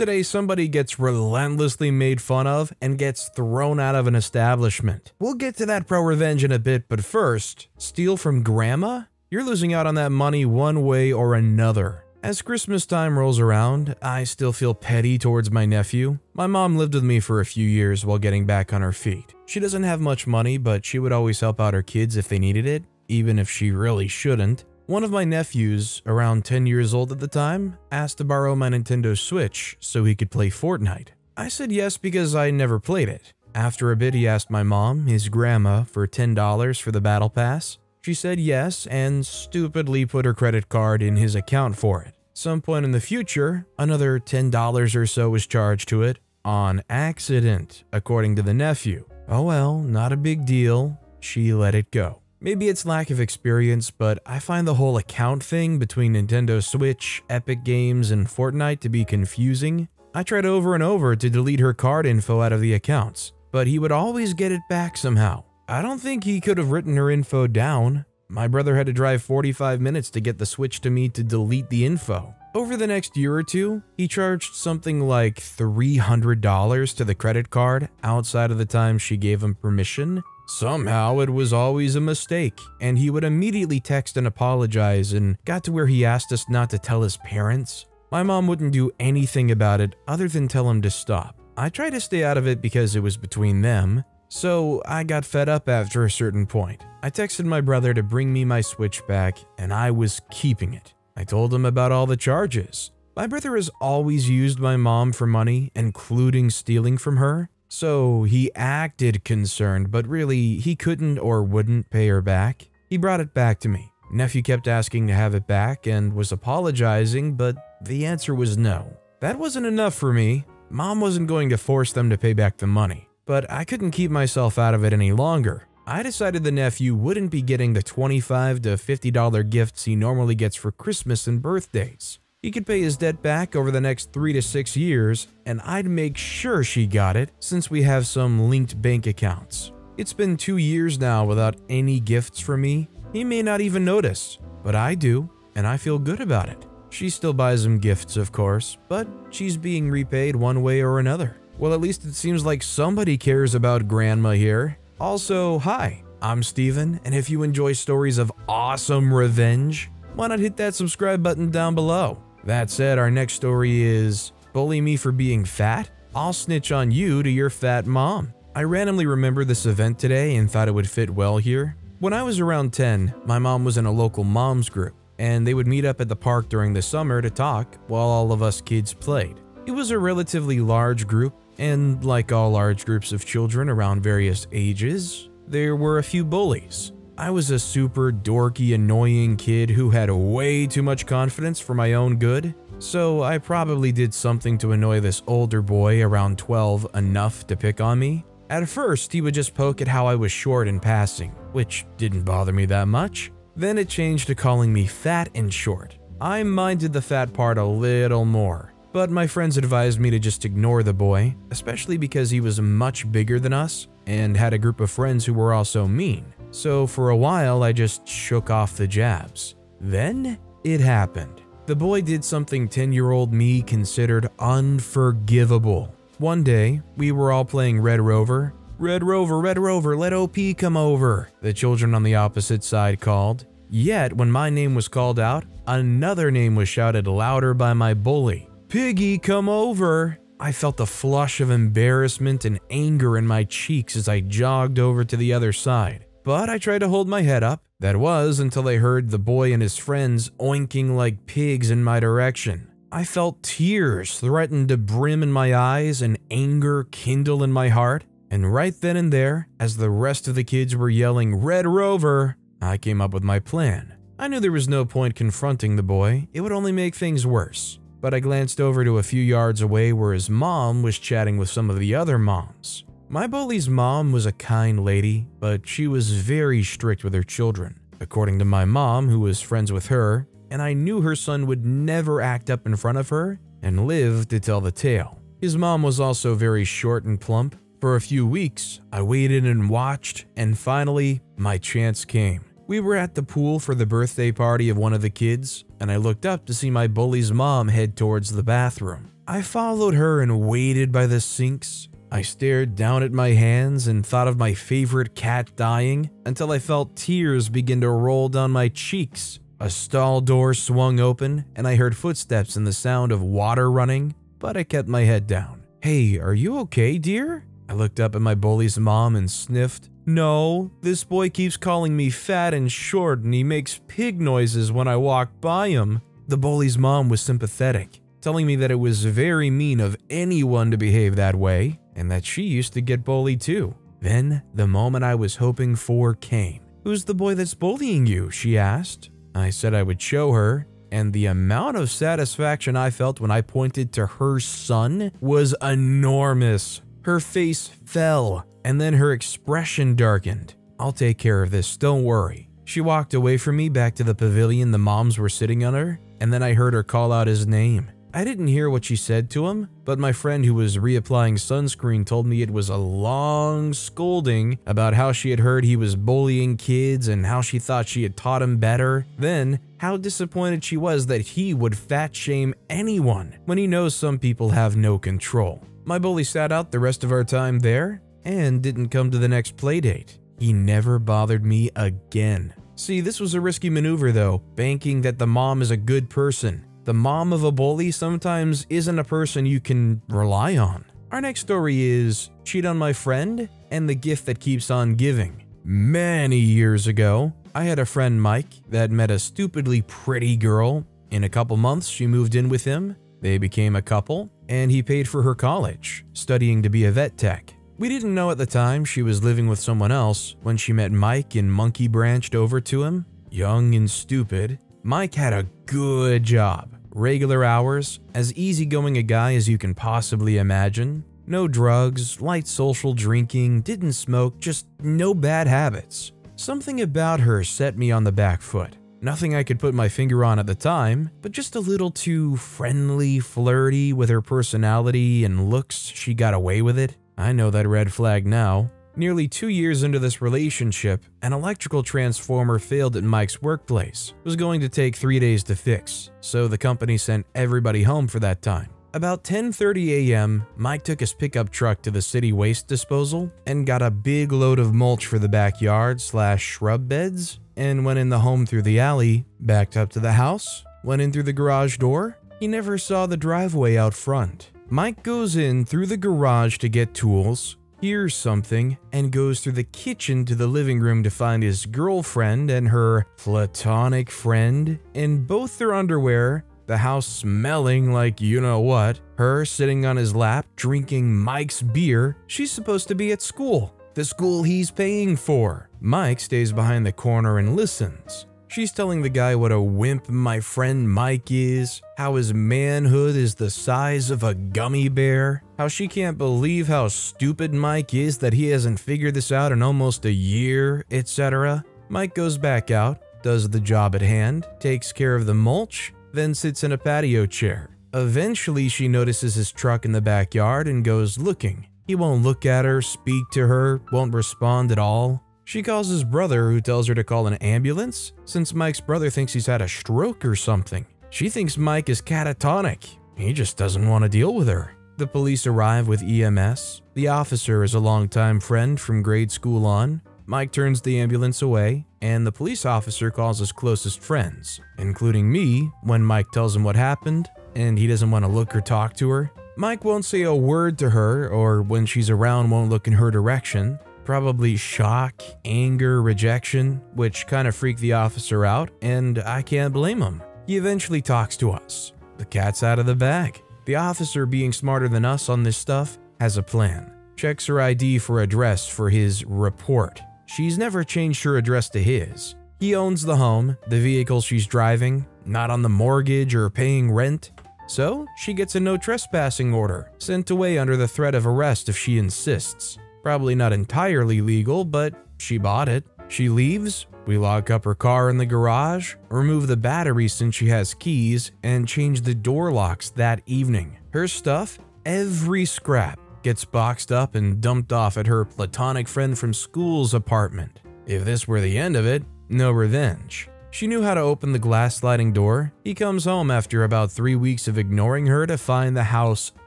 Today, somebody gets relentlessly made fun of and gets thrown out of an establishment. We'll get to that pro revenge in a bit, but first, steal from grandma? You're losing out on that money one way or another. As Christmas time rolls around, I still feel petty towards my nephew. My mom lived with me for a few years while getting back on her feet. She doesn't have much money, but she would always help out her kids if they needed it, even if she really shouldn't. One of my nephews, around 10 years old at the time, asked to borrow my Nintendo Switch so he could play Fortnite. I said yes because I never played it. After a bit, he asked my mom, his grandma, for $10 for the Battle Pass. She said yes and stupidly put her credit card in his account for it. Some point in the future, another $10 or so was charged to it on accident, according to the nephew. Oh well, not a big deal. She let it go. Maybe it's lack of experience, but I find the whole account thing between Nintendo Switch, Epic Games, and Fortnite to be confusing. I tried over and over to delete her card info out of the accounts, but he would always get it back somehow. I don't think he could have written her info down. My brother had to drive 45 minutes to get the Switch to me to delete the info. Over the next year or two, he charged something like $300 to the credit card outside of the time she gave him permission, Somehow it was always a mistake, and he would immediately text and apologize and got to where he asked us not to tell his parents. My mom wouldn't do anything about it other than tell him to stop. I tried to stay out of it because it was between them, so I got fed up after a certain point. I texted my brother to bring me my Switch back, and I was keeping it. I told him about all the charges. My brother has always used my mom for money, including stealing from her, so he acted concerned, but really, he couldn't or wouldn't pay her back. He brought it back to me. Nephew kept asking to have it back and was apologizing, but the answer was no. That wasn't enough for me. Mom wasn't going to force them to pay back the money, but I couldn't keep myself out of it any longer. I decided the nephew wouldn't be getting the 25 to $50 gifts he normally gets for Christmas and birthdays. He could pay his debt back over the next three to six years, and I'd make sure she got it since we have some linked bank accounts. It's been two years now without any gifts from me. He may not even notice, but I do, and I feel good about it. She still buys him gifts, of course, but she's being repaid one way or another. Well, at least it seems like somebody cares about Grandma here. Also, hi, I'm Steven, and if you enjoy stories of awesome revenge, why not hit that subscribe button down below? That said, our next story is Bully me for being fat? I'll snitch on you to your fat mom. I randomly remember this event today and thought it would fit well here. When I was around 10, my mom was in a local moms group, and they would meet up at the park during the summer to talk while all of us kids played. It was a relatively large group, and like all large groups of children around various ages, there were a few bullies. I was a super dorky, annoying kid who had way too much confidence for my own good, so I probably did something to annoy this older boy around 12 enough to pick on me. At first, he would just poke at how I was short in passing, which didn't bother me that much. Then it changed to calling me fat and short. I minded the fat part a little more, but my friends advised me to just ignore the boy, especially because he was much bigger than us and had a group of friends who were also mean. So for a while, I just shook off the jabs. Then it happened. The boy did something 10 year old me considered unforgivable. One day, we were all playing Red Rover. Red Rover, Red Rover, let OP come over, the children on the opposite side called. Yet, when my name was called out, another name was shouted louder by my bully Piggy, come over! I felt a flush of embarrassment and anger in my cheeks as I jogged over to the other side. But I tried to hold my head up. That was until I heard the boy and his friends oinking like pigs in my direction. I felt tears threaten to brim in my eyes and anger kindle in my heart. And right then and there, as the rest of the kids were yelling, Red Rover, I came up with my plan. I knew there was no point confronting the boy, it would only make things worse. But I glanced over to a few yards away where his mom was chatting with some of the other moms. My bully's mom was a kind lady, but she was very strict with her children. According to my mom, who was friends with her, and I knew her son would never act up in front of her and live to tell the tale. His mom was also very short and plump. For a few weeks, I waited and watched, and finally, my chance came. We were at the pool for the birthday party of one of the kids, and I looked up to see my bully's mom head towards the bathroom. I followed her and waited by the sinks. I stared down at my hands and thought of my favorite cat dying until I felt tears begin to roll down my cheeks. A stall door swung open and I heard footsteps and the sound of water running, but I kept my head down. Hey, are you okay, dear? I looked up at my bully's mom and sniffed. No, this boy keeps calling me fat and short and he makes pig noises when I walk by him. The bully's mom was sympathetic, telling me that it was very mean of anyone to behave that way and that she used to get bullied too. Then, the moment I was hoping for came. Who's the boy that's bullying you? she asked. I said I would show her, and the amount of satisfaction I felt when I pointed to her son was enormous. Her face fell, and then her expression darkened. I'll take care of this, don't worry. She walked away from me back to the pavilion the moms were sitting under, and then I heard her call out his name. I didn't hear what she said to him, but my friend who was reapplying sunscreen told me it was a long scolding about how she had heard he was bullying kids and how she thought she had taught him better. Then, how disappointed she was that he would fat shame anyone when he knows some people have no control. My bully sat out the rest of our time there and didn't come to the next playdate. He never bothered me again. See, this was a risky maneuver though, banking that the mom is a good person the mom of a bully sometimes isn't a person you can rely on. Our next story is Cheat on My Friend and the Gift That Keeps On Giving. Many years ago, I had a friend, Mike, that met a stupidly pretty girl. In a couple months, she moved in with him. They became a couple, and he paid for her college, studying to be a vet tech. We didn't know at the time she was living with someone else when she met Mike and monkey branched over to him. Young and stupid, Mike had a good job, regular hours, as easygoing a guy as you can possibly imagine. No drugs, light social drinking, didn't smoke, just no bad habits. Something about her set me on the back foot. Nothing I could put my finger on at the time, but just a little too friendly, flirty with her personality and looks, she got away with it. I know that red flag now. Nearly two years into this relationship, an electrical transformer failed at Mike's workplace. It was going to take three days to fix, so the company sent everybody home for that time. About 10:30 a.m., Mike took his pickup truck to the city waste disposal and got a big load of mulch for the backyard slash shrub beds, and went in the home through the alley, backed up to the house, went in through the garage door. He never saw the driveway out front. Mike goes in through the garage to get tools, hears something, and goes through the kitchen to the living room to find his girlfriend and her platonic friend in both their underwear, the house smelling like you know what, her sitting on his lap drinking Mike's beer. She's supposed to be at school, the school he's paying for. Mike stays behind the corner and listens. She's telling the guy what a wimp my friend Mike is, how his manhood is the size of a gummy bear, how she can't believe how stupid Mike is that he hasn't figured this out in almost a year, etc. Mike goes back out, does the job at hand, takes care of the mulch, then sits in a patio chair. Eventually, she notices his truck in the backyard and goes looking. He won't look at her, speak to her, won't respond at all. She calls his brother, who tells her to call an ambulance, since Mike's brother thinks he's had a stroke or something. She thinks Mike is catatonic. He just doesn't want to deal with her. The police arrive with EMS. The officer is a longtime friend from grade school on. Mike turns the ambulance away, and the police officer calls his closest friends, including me, when Mike tells him what happened, and he doesn't want to look or talk to her. Mike won't say a word to her, or when she's around, won't look in her direction probably shock, anger, rejection, which kind of freaked the officer out, and I can't blame him. He eventually talks to us. The cat's out of the bag. The officer, being smarter than us on this stuff, has a plan. Checks her ID for address for his report. She's never changed her address to his. He owns the home, the vehicle she's driving, not on the mortgage or paying rent. So, she gets a no trespassing order, sent away under the threat of arrest if she insists. Probably not entirely legal, but she bought it. She leaves, we lock up her car in the garage, remove the battery since she has keys, and change the door locks that evening. Her stuff, every scrap, gets boxed up and dumped off at her platonic friend from school's apartment. If this were the end of it, no revenge. She knew how to open the glass sliding door. He comes home after about three weeks of ignoring her to find the house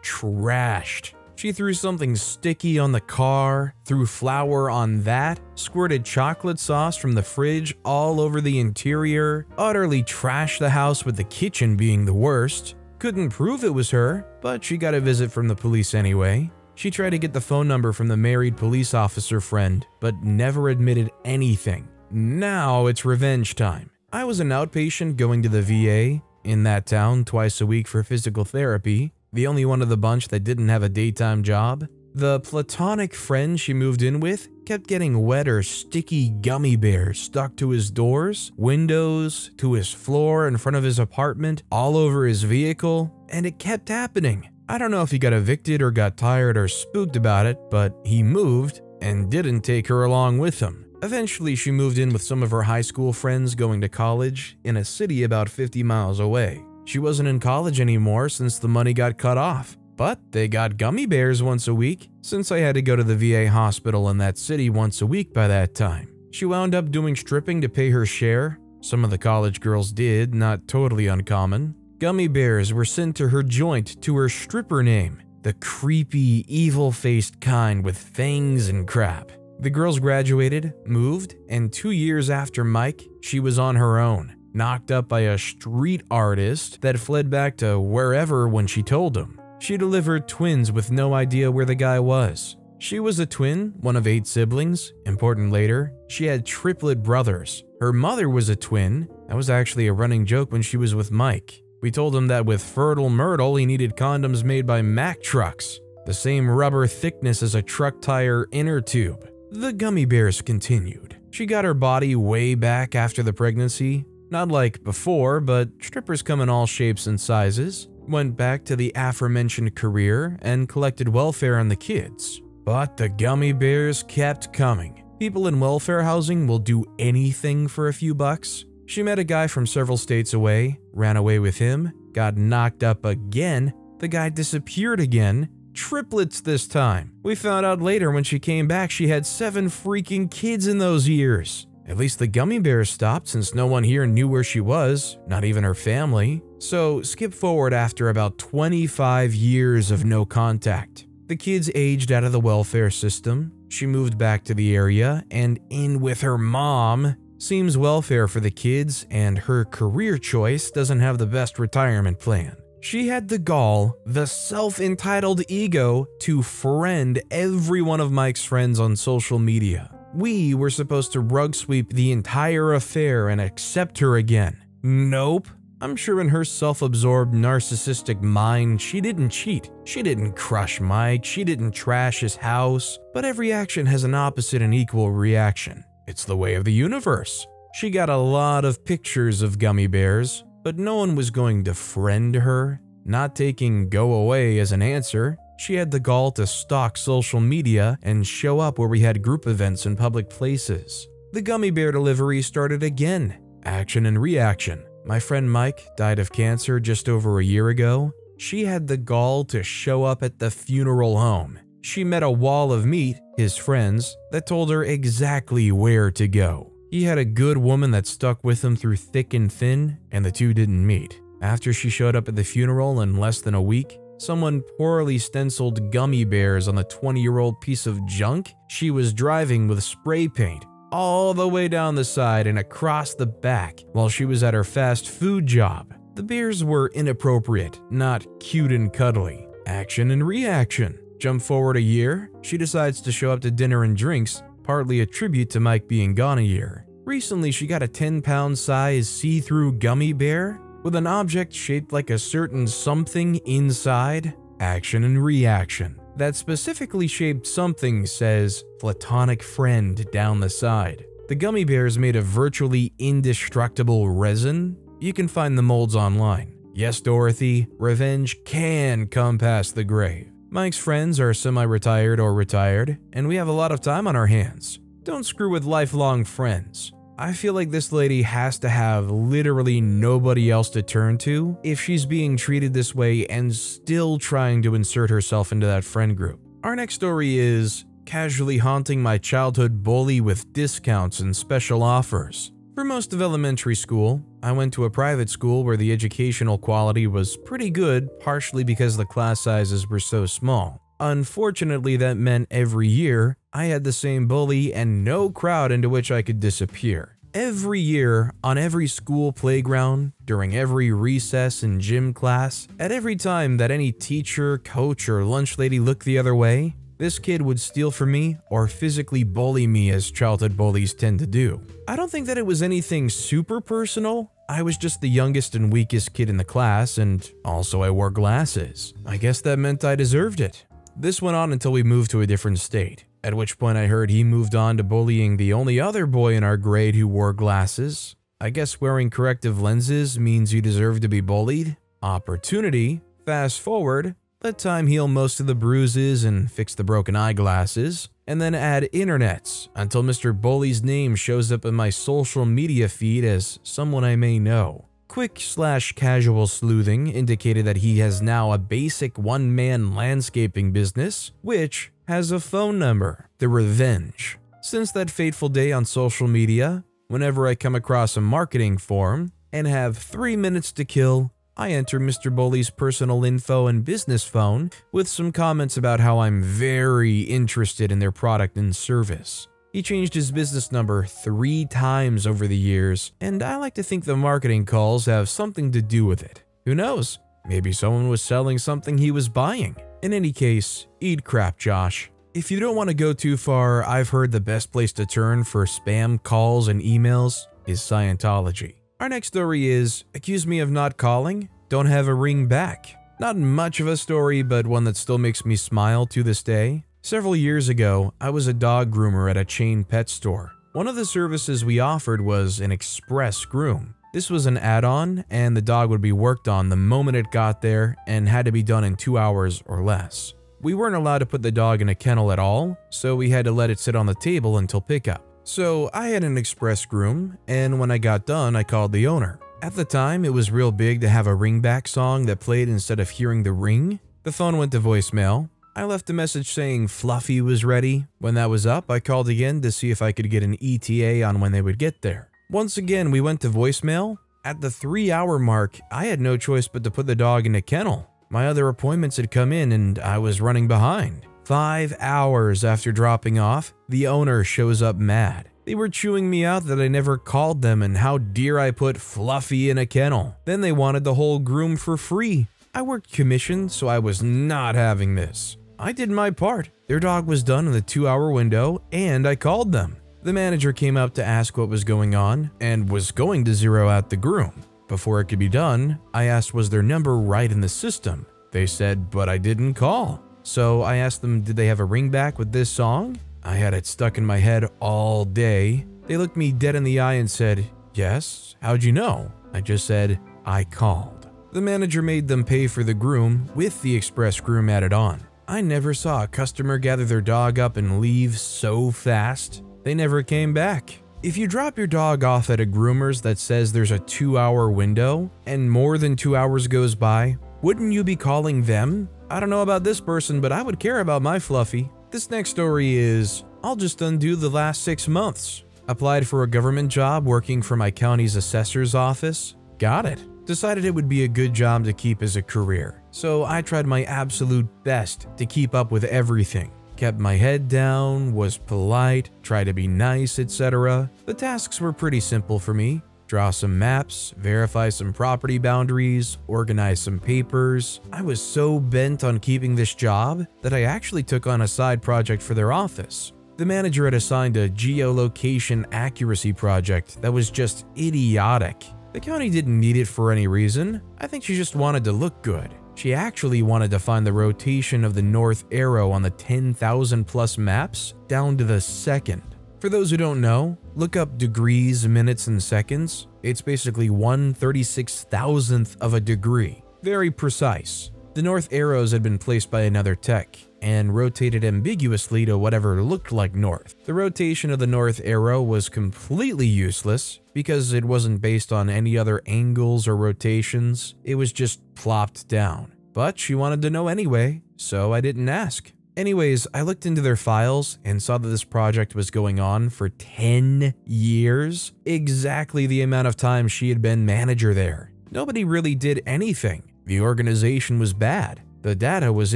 trashed. She threw something sticky on the car, threw flour on that, squirted chocolate sauce from the fridge all over the interior, utterly trashed the house with the kitchen being the worst. Couldn't prove it was her, but she got a visit from the police anyway. She tried to get the phone number from the married police officer friend, but never admitted anything. Now it's revenge time. I was an outpatient going to the VA in that town twice a week for physical therapy, the only one of the bunch that didn't have a daytime job. The platonic friend she moved in with kept getting wet or sticky gummy bears stuck to his doors, windows, to his floor in front of his apartment, all over his vehicle, and it kept happening. I don't know if he got evicted or got tired or spooked about it, but he moved and didn't take her along with him. Eventually, she moved in with some of her high school friends going to college in a city about 50 miles away. She wasn't in college anymore since the money got cut off, but they got gummy bears once a week since I had to go to the VA hospital in that city once a week by that time. She wound up doing stripping to pay her share. Some of the college girls did, not totally uncommon. Gummy bears were sent to her joint to her stripper name, the creepy, evil faced kind with fangs and crap. The girls graduated, moved, and two years after Mike, she was on her own knocked up by a street artist that fled back to wherever when she told him. She delivered twins with no idea where the guy was. She was a twin, one of eight siblings. Important later, she had triplet brothers. Her mother was a twin. That was actually a running joke when she was with Mike. We told him that with fertile Myrtle, he needed condoms made by Mack trucks, the same rubber thickness as a truck tire inner tube. The gummy bears continued. She got her body way back after the pregnancy, not like before, but strippers come in all shapes and sizes. Went back to the aforementioned career and collected welfare on the kids. But the gummy bears kept coming. People in welfare housing will do anything for a few bucks. She met a guy from several states away, ran away with him, got knocked up again, the guy disappeared again, triplets this time. We found out later when she came back she had seven freaking kids in those years. At least the gummy bears stopped since no one here knew where she was, not even her family. So, skip forward after about 25 years of no contact. The kids aged out of the welfare system. She moved back to the area and in with her mom. Seems welfare for the kids, and her career choice doesn't have the best retirement plan. She had the gall, the self entitled ego, to friend every one of Mike's friends on social media. We were supposed to rug sweep the entire affair and accept her again. Nope. I'm sure in her self absorbed narcissistic mind, she didn't cheat. She didn't crush Mike. She didn't trash his house. But every action has an opposite and equal reaction. It's the way of the universe. She got a lot of pictures of gummy bears, but no one was going to friend her. Not taking go away as an answer, she had the gall to stalk social media and show up where we had group events in public places. The gummy bear delivery started again. Action and reaction. My friend Mike died of cancer just over a year ago. She had the gall to show up at the funeral home. She met a wall of meat, his friends, that told her exactly where to go. He had a good woman that stuck with him through thick and thin, and the two didn't meet. After she showed up at the funeral in less than a week, someone poorly stenciled gummy bears on the 20 year old piece of junk she was driving with spray paint all the way down the side and across the back while she was at her fast food job. The bears were inappropriate, not cute and cuddly. Action and reaction. Jump forward a year, she decides to show up to dinner and drinks, partly a tribute to Mike being gone a year. Recently, she got a 10 pound size see through gummy bear with an object shaped like a certain something inside, action and reaction. That specifically shaped something says platonic friend down the side. The gummy bear is made of virtually indestructible resin. You can find the molds online. Yes, Dorothy, revenge can come past the grave. Mike's friends are semi retired or retired, and we have a lot of time on our hands. Don't screw with lifelong friends. I feel like this lady has to have literally nobody else to turn to if she's being treated this way and still trying to insert herself into that friend group. Our next story is casually haunting my childhood bully with discounts and special offers. For most of elementary school, I went to a private school where the educational quality was pretty good, partially because the class sizes were so small. Unfortunately, that meant every year I had the same bully and no crowd into which I could disappear. Every year, on every school playground, during every recess and gym class, at every time that any teacher, coach, or lunch lady looked the other way, this kid would steal from me or physically bully me as childhood bullies tend to do. I don't think that it was anything super personal. I was just the youngest and weakest kid in the class, and also I wore glasses. I guess that meant I deserved it. This went on until we moved to a different state, at which point I heard he moved on to bullying the only other boy in our grade who wore glasses. I guess wearing corrective lenses means you deserve to be bullied. Opportunity. Fast forward, let time heal most of the bruises and fix the broken eyeglasses, and then add internets until Mr. Bully's name shows up in my social media feed as someone I may know. Quick slash casual sleuthing indicated that he has now a basic one man landscaping business, which has a phone number, The Revenge. Since that fateful day on social media, whenever I come across a marketing form and have three minutes to kill, I enter Mr. Bully's personal info and business phone with some comments about how I'm very interested in their product and service. He changed his business number three times over the years, and I like to think the marketing calls have something to do with it. Who knows? Maybe someone was selling something he was buying. In any case, eat crap, Josh. If you don't want to go too far, I've heard the best place to turn for spam calls and emails is Scientology. Our next story is Accuse Me of Not Calling, Don't Have a Ring Back. Not much of a story, but one that still makes me smile to this day. Several years ago, I was a dog groomer at a chain pet store. One of the services we offered was an express groom. This was an add on, and the dog would be worked on the moment it got there and had to be done in two hours or less. We weren't allowed to put the dog in a kennel at all, so we had to let it sit on the table until pickup. So I had an express groom, and when I got done, I called the owner. At the time, it was real big to have a ringback song that played instead of hearing the ring. The phone went to voicemail. I left a message saying Fluffy was ready. When that was up, I called again to see if I could get an ETA on when they would get there. Once again, we went to voicemail. At the three hour mark, I had no choice but to put the dog in a kennel. My other appointments had come in and I was running behind. Five hours after dropping off, the owner shows up mad. They were chewing me out that I never called them and how dare I put Fluffy in a kennel. Then they wanted the whole groom for free. I worked commission, so I was not having this. I did my part. Their dog was done in the two hour window, and I called them. The manager came up to ask what was going on and was going to zero out the groom. Before it could be done, I asked was their number right in the system. They said, but I didn't call. So I asked them, did they have a ringback with this song? I had it stuck in my head all day. They looked me dead in the eye and said, Yes, how'd you know? I just said, I called. The manager made them pay for the groom with the express groom added on. I never saw a customer gather their dog up and leave so fast. They never came back. If you drop your dog off at a groomer's that says there's a two hour window and more than two hours goes by, wouldn't you be calling them? I don't know about this person, but I would care about my Fluffy. This next story is I'll just undo the last six months. Applied for a government job working for my county's assessor's office. Got it. Decided it would be a good job to keep as a career. So I tried my absolute best to keep up with everything. Kept my head down, was polite, tried to be nice, etc. The tasks were pretty simple for me draw some maps, verify some property boundaries, organize some papers. I was so bent on keeping this job that I actually took on a side project for their office. The manager had assigned a geolocation accuracy project that was just idiotic. The county didn't need it for any reason. I think she just wanted to look good. She actually wanted to find the rotation of the north arrow on the 10,000 plus maps down to the second. For those who don't know, look up degrees, minutes, and seconds. It's basically 1 36,000th of a degree. Very precise. The north arrows had been placed by another tech and rotated ambiguously to whatever looked like north. The rotation of the north arrow was completely useless because it wasn't based on any other angles or rotations, it was just plopped down. But she wanted to know anyway, so I didn't ask. Anyways, I looked into their files and saw that this project was going on for 10 years, exactly the amount of time she had been manager there. Nobody really did anything. The organization was bad. The data was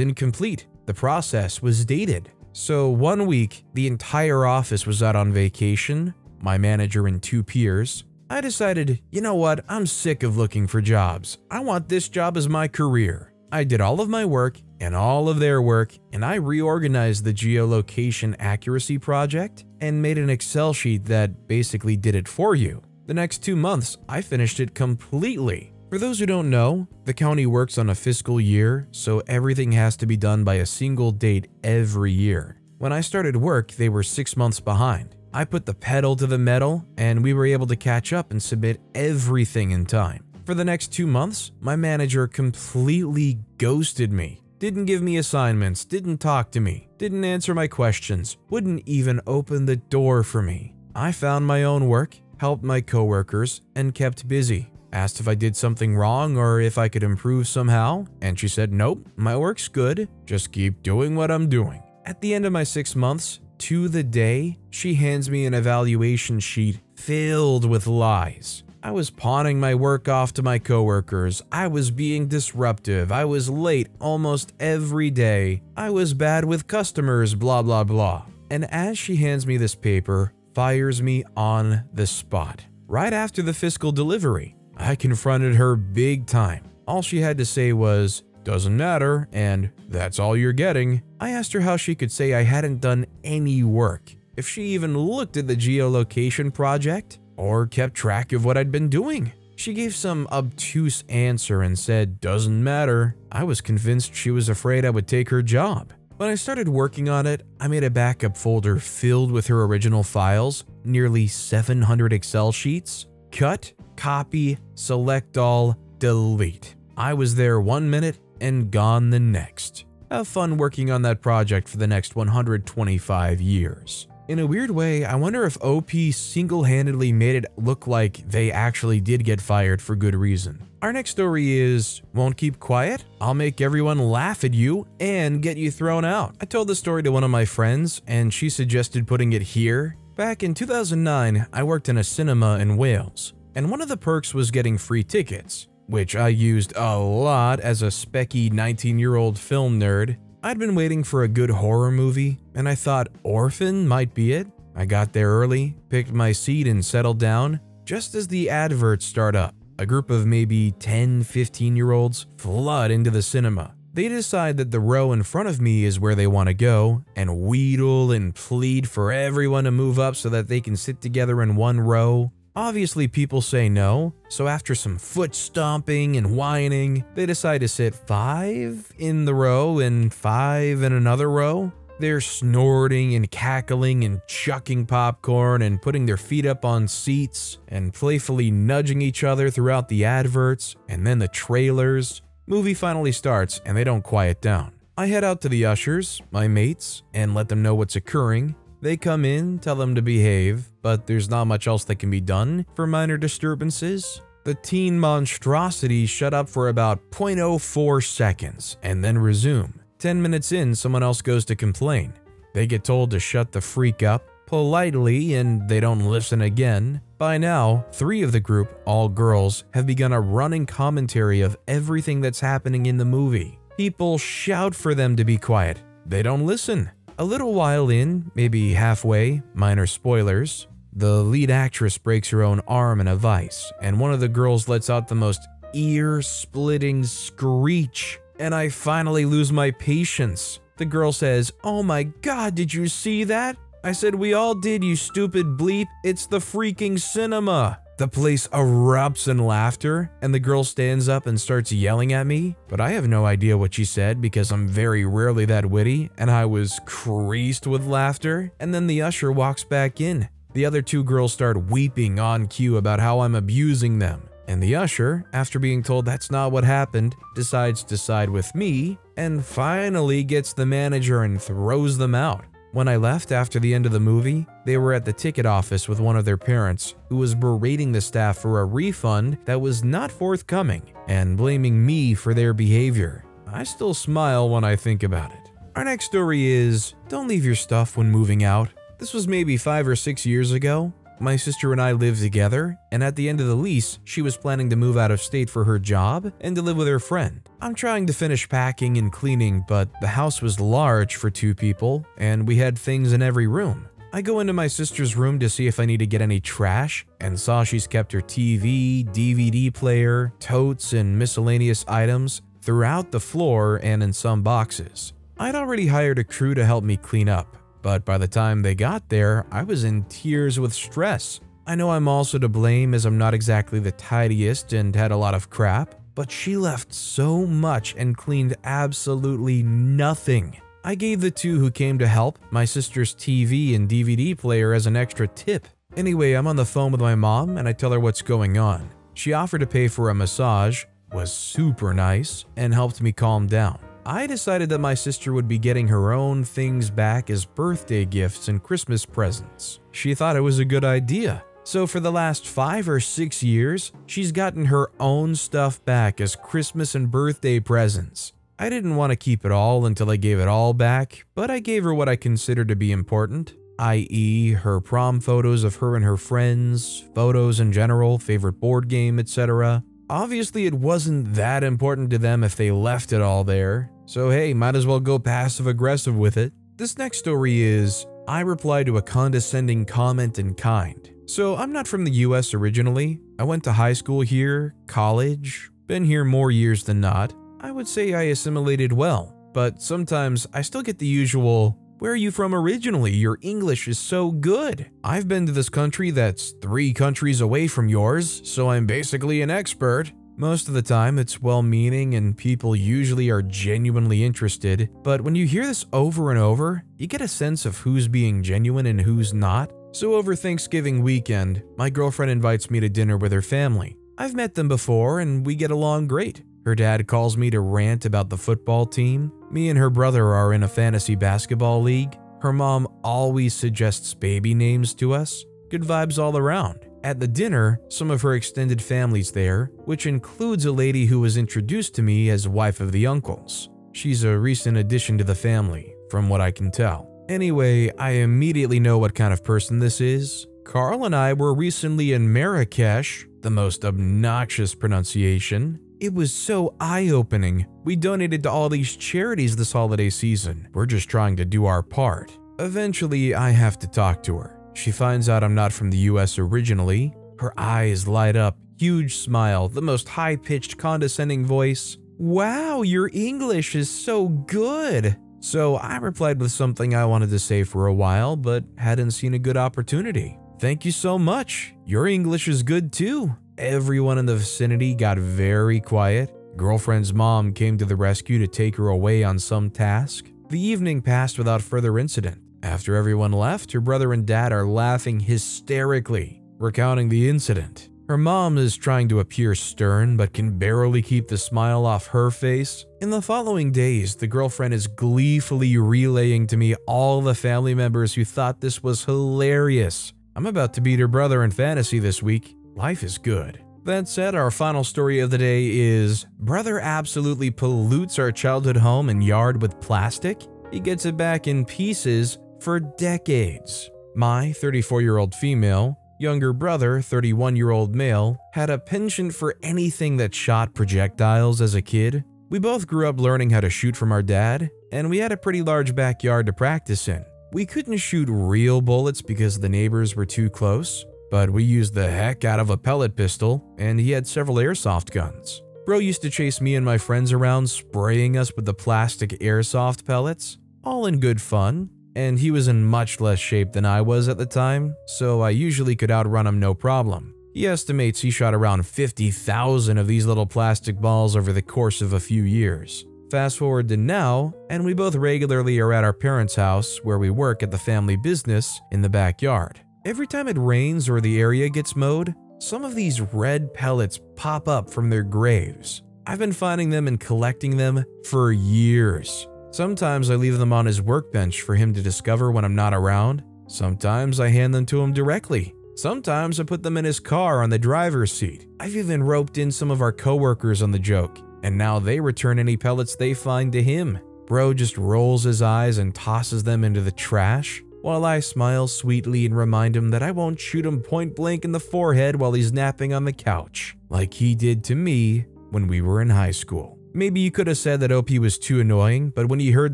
incomplete. The process was dated. So one week, the entire office was out on vacation, my manager and two peers. I decided, you know what, I'm sick of looking for jobs. I want this job as my career. I did all of my work and all of their work, and I reorganized the geolocation accuracy project and made an Excel sheet that basically did it for you. The next two months, I finished it completely. For those who don't know, the county works on a fiscal year, so everything has to be done by a single date every year. When I started work, they were six months behind. I put the pedal to the metal, and we were able to catch up and submit everything in time. For the next two months, my manager completely ghosted me. Didn't give me assignments, didn't talk to me, didn't answer my questions, wouldn't even open the door for me. I found my own work, helped my coworkers, and kept busy. Asked if I did something wrong or if I could improve somehow, and she said, Nope, my work's good, just keep doing what I'm doing. At the end of my six months, to the day, she hands me an evaluation sheet filled with lies. I was pawning my work off to my coworkers. I was being disruptive. I was late almost every day. I was bad with customers, blah blah blah. And as she hands me this paper, fires me on the spot. Right after the fiscal delivery, I confronted her big time. All she had to say was, doesn't matter, and that's all you're getting. I asked her how she could say I hadn't done any work, if she even looked at the geolocation project, or kept track of what I'd been doing. She gave some obtuse answer and said, doesn't matter. I was convinced she was afraid I would take her job. When I started working on it, I made a backup folder filled with her original files, nearly 700 Excel sheets. Cut, copy, select all, delete. I was there one minute and gone the next. Have fun working on that project for the next 125 years. In a weird way, I wonder if OP single handedly made it look like they actually did get fired for good reason. Our next story is Won't Keep Quiet? I'll make everyone laugh at you and get you thrown out. I told the story to one of my friends, and she suggested putting it here. Back in 2009, I worked in a cinema in Wales, and one of the perks was getting free tickets which I used a lot as a specky 19 year old film nerd. I'd been waiting for a good horror movie, and I thought Orphan might be it. I got there early, picked my seat, and settled down. Just as the adverts start up, a group of maybe 10, 15 year olds flood into the cinema. They decide that the row in front of me is where they want to go, and wheedle and plead for everyone to move up so that they can sit together in one row. Obviously, people say no, so after some foot stomping and whining, they decide to sit five in the row and five in another row. They're snorting and cackling and chucking popcorn and putting their feet up on seats and playfully nudging each other throughout the adverts and then the trailers. Movie finally starts and they don't quiet down. I head out to the ushers, my mates, and let them know what's occurring. They come in, tell them to behave, but there's not much else that can be done for minor disturbances. The teen monstrosities shut up for about 0.04 seconds and then resume. 10 minutes in, someone else goes to complain. They get told to shut the freak up politely and they don't listen again. By now, three of the group, all girls, have begun a running commentary of everything that's happening in the movie. People shout for them to be quiet. They don't listen. A little while in, maybe halfway, minor spoilers, the lead actress breaks her own arm in a vice, and one of the girls lets out the most ear splitting screech, and I finally lose my patience. The girl says, Oh my god, did you see that? I said, We all did, you stupid bleep. It's the freaking cinema. The place erupts in laughter, and the girl stands up and starts yelling at me, but I have no idea what she said because I'm very rarely that witty, and I was creased with laughter. And then the usher walks back in. The other two girls start weeping on cue about how I'm abusing them. And the usher, after being told that's not what happened, decides to side with me and finally gets the manager and throws them out. When I left after the end of the movie, they were at the ticket office with one of their parents, who was berating the staff for a refund that was not forthcoming and blaming me for their behavior. I still smile when I think about it. Our next story is Don't leave your stuff when moving out. This was maybe five or six years ago. My sister and I lived together, and at the end of the lease, she was planning to move out of state for her job and to live with her friend. I'm trying to finish packing and cleaning, but the house was large for two people, and we had things in every room. I go into my sister's room to see if I need to get any trash, and saw she's kept her TV, DVD player, totes, and miscellaneous items throughout the floor and in some boxes. I'd already hired a crew to help me clean up, but by the time they got there, I was in tears with stress. I know I'm also to blame as I'm not exactly the tidiest and had a lot of crap, but she left so much and cleaned absolutely nothing. I gave the two who came to help my sister's TV and DVD player as an extra tip. Anyway, I'm on the phone with my mom and I tell her what's going on. She offered to pay for a massage, was super nice, and helped me calm down. I decided that my sister would be getting her own things back as birthday gifts and Christmas presents. She thought it was a good idea. So, for the last five or six years, she's gotten her own stuff back as Christmas and birthday presents. I didn't want to keep it all until I gave it all back, but I gave her what I considered to be important, i.e., her prom photos of her and her friends, photos in general, favorite board game, etc. Obviously, it wasn't that important to them if they left it all there, so hey, might as well go passive aggressive with it. This next story is I reply to a condescending comment in kind. So, I'm not from the US originally. I went to high school here, college, been here more years than not. I would say I assimilated well, but sometimes I still get the usual, Where are you from originally? Your English is so good. I've been to this country that's three countries away from yours, so I'm basically an expert. Most of the time, it's well meaning and people usually are genuinely interested, but when you hear this over and over, you get a sense of who's being genuine and who's not. So, over Thanksgiving weekend, my girlfriend invites me to dinner with her family. I've met them before and we get along great. Her dad calls me to rant about the football team. Me and her brother are in a fantasy basketball league. Her mom always suggests baby names to us. Good vibes all around. At the dinner, some of her extended family's there, which includes a lady who was introduced to me as wife of the uncles. She's a recent addition to the family, from what I can tell. Anyway, I immediately know what kind of person this is. Carl and I were recently in Marrakesh, the most obnoxious pronunciation, it was so eye opening. We donated to all these charities this holiday season. We're just trying to do our part. Eventually, I have to talk to her. She finds out I'm not from the US originally. Her eyes light up, huge smile, the most high pitched, condescending voice. Wow, your English is so good. So I replied with something I wanted to say for a while, but hadn't seen a good opportunity. Thank you so much. Your English is good too. Everyone in the vicinity got very quiet. Girlfriend's mom came to the rescue to take her away on some task. The evening passed without further incident. After everyone left, her brother and dad are laughing hysterically, recounting the incident. Her mom is trying to appear stern but can barely keep the smile off her face. In the following days, the girlfriend is gleefully relaying to me all the family members who thought this was hilarious. I'm about to beat her brother in fantasy this week. Life is good. That said, our final story of the day is Brother absolutely pollutes our childhood home and yard with plastic. He gets it back in pieces for decades. My 34 year old female, younger brother, 31 year old male, had a penchant for anything that shot projectiles as a kid. We both grew up learning how to shoot from our dad, and we had a pretty large backyard to practice in. We couldn't shoot real bullets because the neighbors were too close, but we used the heck out of a pellet pistol, and he had several airsoft guns. Bro used to chase me and my friends around, spraying us with the plastic airsoft pellets, all in good fun, and he was in much less shape than I was at the time, so I usually could outrun him no problem. He estimates he shot around 50,000 of these little plastic balls over the course of a few years. Fast forward to now, and we both regularly are at our parents' house where we work at the family business in the backyard. Every time it rains or the area gets mowed, some of these red pellets pop up from their graves. I've been finding them and collecting them for years. Sometimes I leave them on his workbench for him to discover when I'm not around. Sometimes I hand them to him directly. Sometimes I put them in his car on the driver's seat. I've even roped in some of our coworkers on the joke, and now they return any pellets they find to him. Bro just rolls his eyes and tosses them into the trash, while I smile sweetly and remind him that I won't shoot him point blank in the forehead while he's napping on the couch, like he did to me when we were in high school. Maybe you could have said that OP was too annoying, but when you heard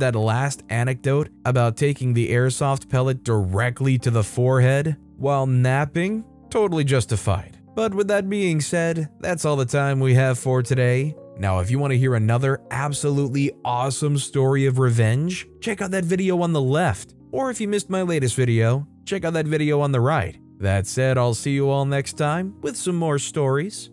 that last anecdote about taking the airsoft pellet directly to the forehead while napping, totally justified. But with that being said, that's all the time we have for today. Now, if you want to hear another absolutely awesome story of revenge, check out that video on the left. Or if you missed my latest video, check out that video on the right. That said, I'll see you all next time with some more stories.